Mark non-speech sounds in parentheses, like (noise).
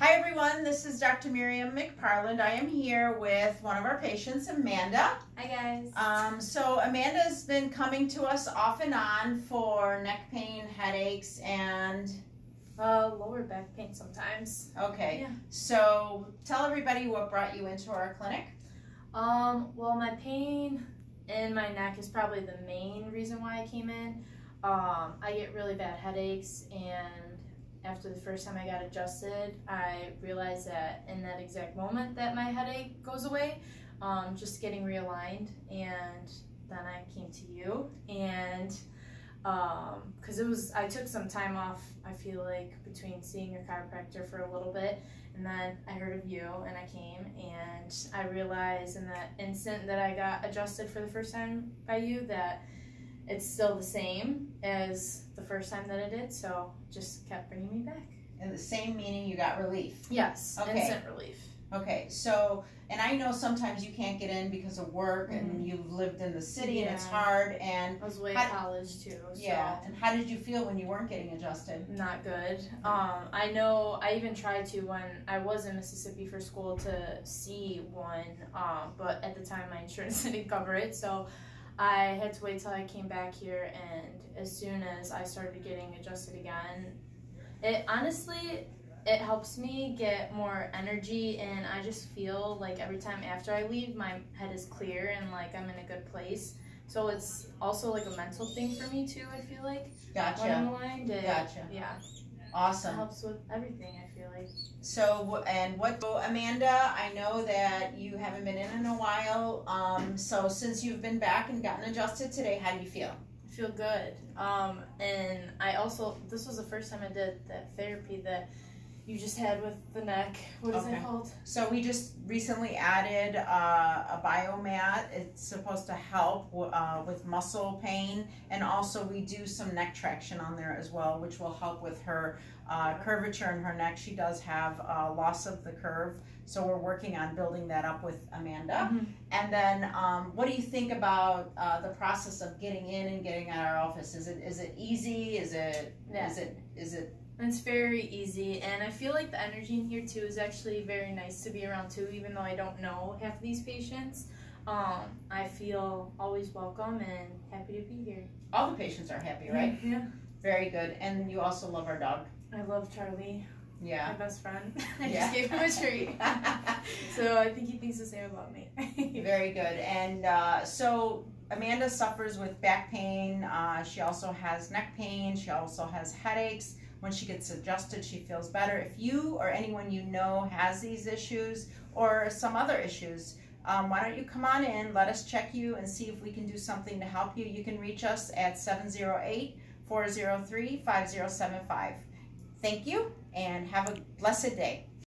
Hi everyone, this is Dr. Miriam McParland. I am here with one of our patients, Amanda. Hi guys. Um, so Amanda's been coming to us off and on for neck pain, headaches, and uh, lower back pain sometimes. Okay. Yeah. So tell everybody what brought you into our clinic. Um, well, my pain in my neck is probably the main reason why I came in. Um, I get really bad headaches and after the first time I got adjusted, I realized that in that exact moment that my headache goes away, um, just getting realigned, and then I came to you, and because um, it was, I took some time off. I feel like between seeing your chiropractor for a little bit, and then I heard of you, and I came, and I realized in that instant that I got adjusted for the first time by you that it's still the same as first time that I did, so just kept bringing me back. And the same meaning you got relief? Yes, okay. instant relief. Okay, so, and I know sometimes you can't get in because of work mm-hmm. and you've lived in the city yeah. and it's hard and... I was away at college too. So. Yeah, and how did you feel when you weren't getting adjusted? Not good. Um, I know I even tried to when I was in Mississippi for school to see one, um, but at the time my insurance (laughs) didn't cover it, so I had to wait till I came back here, and as soon as I started getting adjusted again, it honestly it helps me get more energy, and I just feel like every time after I leave, my head is clear and like I'm in a good place. So it's also like a mental thing for me too. I feel like gotcha. when I'm aligned. It, gotcha. Yeah. Awesome. It helps with everything, I feel like. So, and what, Amanda, I know that you haven't been in in a while. Um, so since you've been back and gotten adjusted today, how do you feel? I feel good. Um, and I also, this was the first time I did that therapy that you just had with the neck. What is okay. it called? So we just recently added uh, a biomat. It's supposed to help uh, with muscle pain, and also we do some neck traction on there as well, which will help with her uh, curvature in her neck. She does have uh, loss of the curve, so we're working on building that up with Amanda. Mm-hmm. And then, um, what do you think about uh, the process of getting in and getting out of our office? Is it is it easy? Is it yeah. is it is it it's very easy, and I feel like the energy in here too is actually very nice to be around too, even though I don't know half of these patients. Um, I feel always welcome and happy to be here. All the patients are happy, right? Yeah. Very good. And you also love our dog. I love Charlie. Yeah. My best friend. (laughs) I yeah. just gave him a treat. (laughs) so I think he thinks the same about me. (laughs) Very good. And uh, so Amanda suffers with back pain. Uh, she also has neck pain. She also has headaches. When she gets adjusted, she feels better. If you or anyone you know has these issues or some other issues, um, why don't you come on in, let us check you and see if we can do something to help you. You can reach us at 708 403 5075. Thank you and have a blessed day.